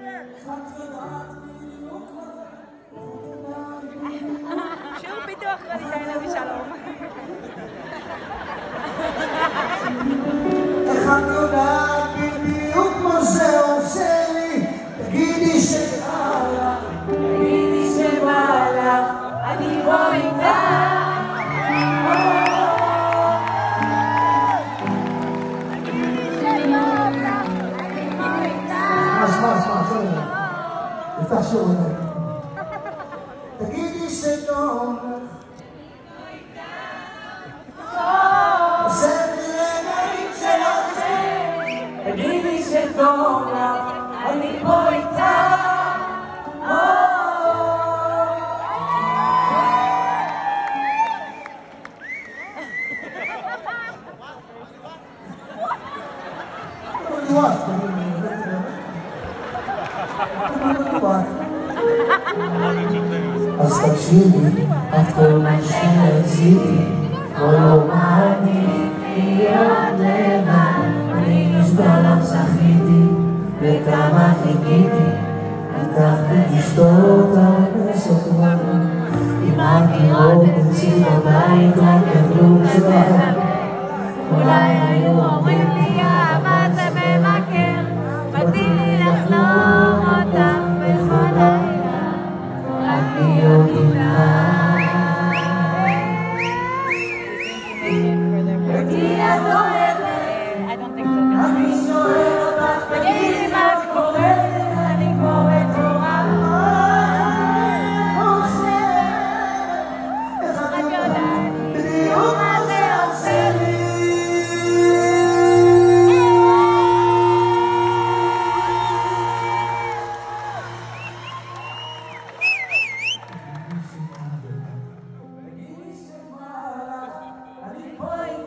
Show, Peter! saying? It's not sure what that is. The English said no. What? πάρει. Ας ταξίδι αυτό μας συνεζίδει Όλο μάνι η αντένα μπάλα ψαχνίτη Με τα μαθηκίτη Κοιτάχτε πιστό τα μέσα του Η μάχη όπιν σύντα πάει Τα κεντρούν σε Oi.